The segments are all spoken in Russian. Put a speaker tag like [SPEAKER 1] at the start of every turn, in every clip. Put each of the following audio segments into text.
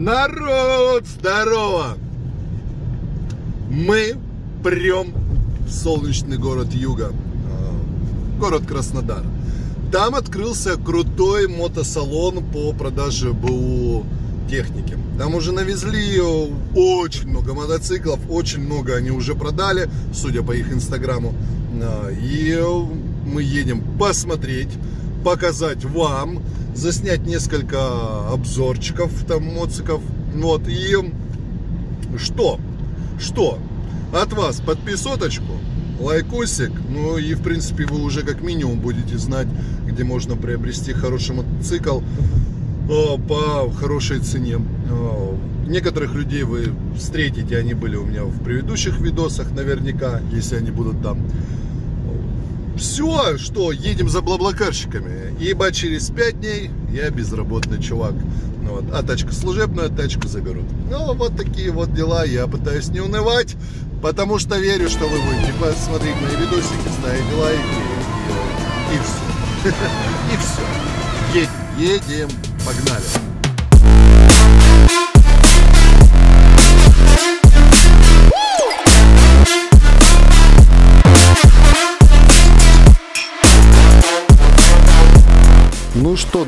[SPEAKER 1] Народ, здорово! Мы прям в солнечный город Юга, а, город Краснодар. Там открылся крутой мотосалон по продаже БУ техники. Там уже навезли очень много мотоциклов, очень много они уже продали, судя по их инстаграму. А, и мы едем посмотреть, показать вам, заснять несколько обзорчиков там моциков. Вот, и что? Что? От вас подписоточку, лайкосик, ну и в принципе вы уже как минимум будете знать, где можно приобрести хороший мотоцикл э, по хорошей цене. Э, некоторых людей вы встретите, они были у меня в предыдущих видосах наверняка, если они будут там все, что едем за блаблакарщиками. Ибо через 5 дней я безработный чувак. Ну вот. А тачка служебная, тачку заберут. Ну, вот такие вот дела. Я пытаюсь не унывать, потому что верю, что вы будете посмотреть мои видосики, ставить лайки. И, и, и все. И все. Едем, едем. Погнали.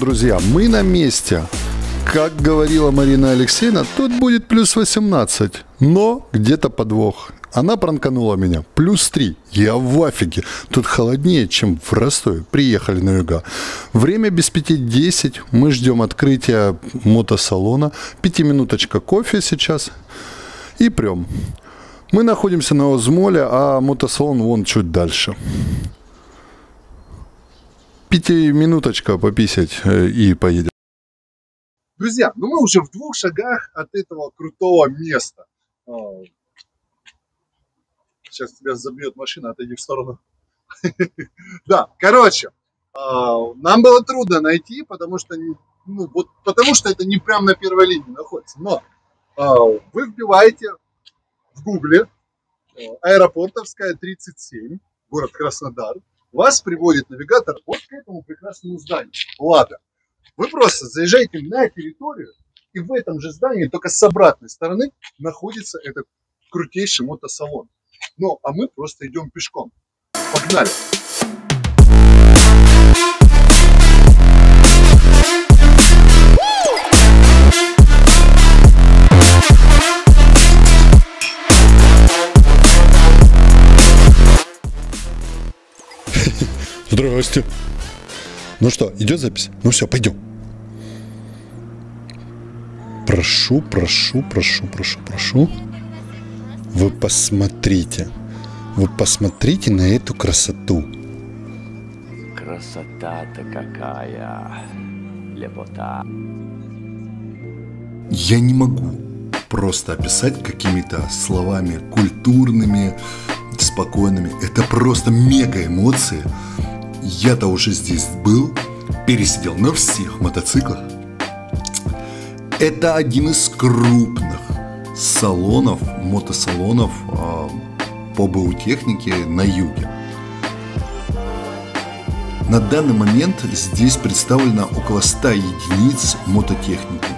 [SPEAKER 1] Друзья, мы на месте. Как говорила Марина Алексеевна, тут будет плюс 18, но где-то подвох. Она пранканула меня. Плюс 3. Я в афиге. Тут холоднее, чем в Ростове. Приехали на юга. Время без 5.10. Мы ждем открытия мотосалона. Пятиминуточка кофе сейчас. И прям. Мы находимся на Озмоле, а мотосалон вон чуть дальше пятиминуточка пописать э, и поедем. Друзья, ну мы уже в двух шагах от этого крутого места. А, сейчас тебя забьет машина, отойди в сторону. Да, короче, а, нам было трудно найти, потому что, ну, вот, потому что это не прям на первой линии находится. Но а, вы вбиваете в гугле аэропортовская 37, город Краснодар, вас приводит навигатор вот к этому прекрасному зданию. Ладно. Вы просто заезжаете на территорию, и в этом же здании, только с обратной стороны, находится этот крутейший мотосалон. Ну, а мы просто идем пешком. Погнали! Здрасте. Ну что, идет запись? Ну все, пойдем. Прошу, прошу, прошу, прошу, прошу. Вы посмотрите. Вы посмотрите на эту красоту.
[SPEAKER 2] Красота-то какая. Лепота.
[SPEAKER 1] Я не могу просто описать какими-то словами культурными, спокойными. Это просто мега эмоции. Я-то уже здесь был, пересидел на всех мотоциклах. Это один из крупных салонов, мотосалонов э, по БУ технике на юге. На данный момент здесь представлено около 100 единиц мототехники.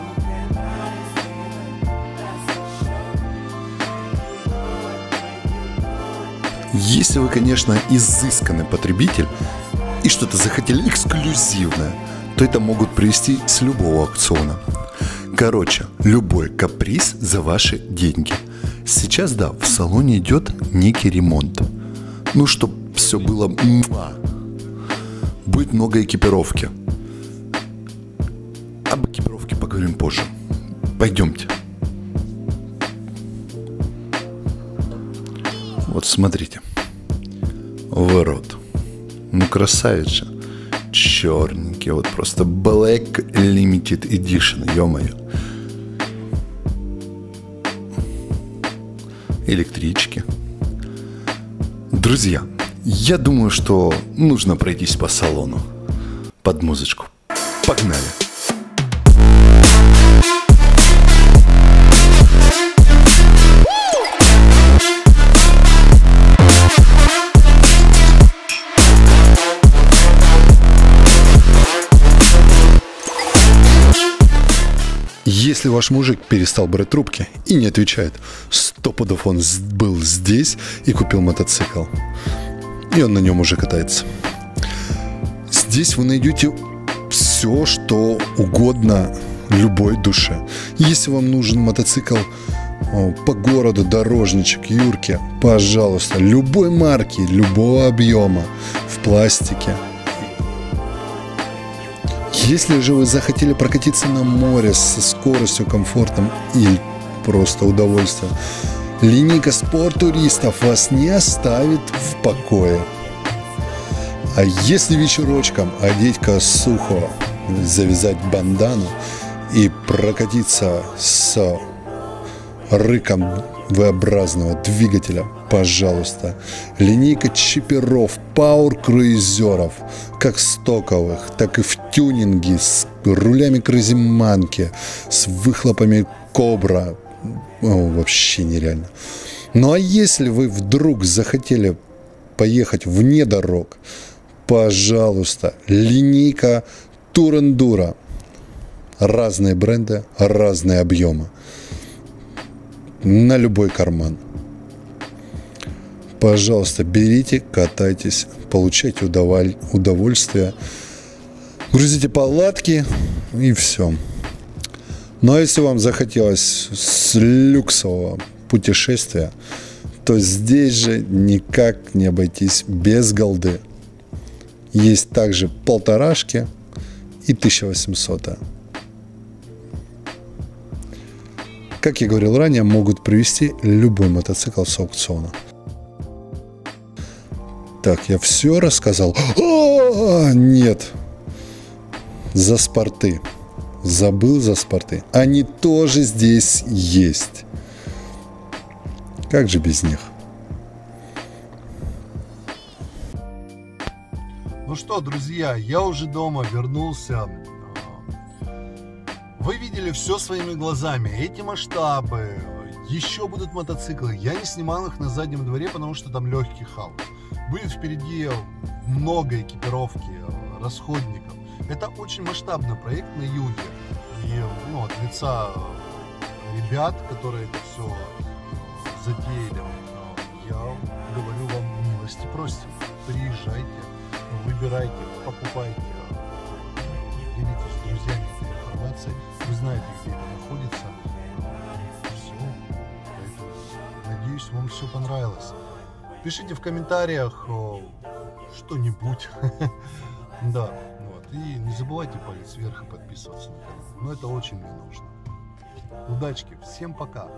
[SPEAKER 1] Если вы, конечно, изысканный потребитель и что-то захотели эксклюзивное, то это могут привести с любого аукциона. Короче, любой каприз за ваши деньги. Сейчас, да, в салоне идет некий ремонт. Ну, чтобы все было мва. Будет много экипировки. Об экипировке поговорим позже. Пойдемте. Вот смотрите. Ворот. Ну, красавец же. Черненький, вот просто Black Limited Edition, ё-моё. Электрички. Друзья, я думаю, что нужно пройтись по салону. Под музычку. Погнали! Ваш мужик перестал брать трубки и не отвечает, сто пудов он был здесь и купил мотоцикл. И он на нем уже катается. Здесь вы найдете все, что угодно любой душе. Если вам нужен мотоцикл по городу, дорожничек, юрке, пожалуйста, любой марки, любого объема, в пластике. Если же вы захотели прокатиться на море со скоростью, комфортом и просто удовольствием, линейка спорт-туристов вас не оставит в покое. А если вечерочком одеть косуху, завязать бандану и прокатиться с рыком V-образного двигателя, пожалуйста. Линейка чиперов, пауэр-круизеров, как стоковых, так и в тюнинге, с рулями крызиманки, с выхлопами Кобра. О, вообще нереально. Ну а если вы вдруг захотели поехать вне дорог, пожалуйста, линейка Турендура. Разные бренды, разные объемы на любой карман. Пожалуйста, берите, катайтесь, получайте удоволь... удовольствие, грузите палатки и все. Ну а если вам захотелось с люксового путешествия, то здесь же никак не обойтись без голды. Есть также полторашки и 1800. Как я говорил ранее, могут привести любой мотоцикл с аукциона. Так, я все рассказал. О, нет. За спорты. Забыл за спорты. Они тоже здесь есть. Как же без них?
[SPEAKER 3] Ну что, друзья, я уже дома вернулся вы видели все своими глазами. Эти масштабы, еще будут мотоциклы. Я не снимал их на заднем дворе, потому что там легкий хаос. Будет впереди много экипировки, расходников. Это очень масштабный проект на юге. И ну, от лица ребят, которые это все затеяли, я говорю вам милости просим. Приезжайте, выбирайте, покупайте, знаете, где это находится. Все. Надеюсь, вам все понравилось. Пишите в комментариях что-нибудь. Да, вот. И не забывайте палец вверх и подписываться на канал. Но это очень мне нужно. Удачки, всем пока!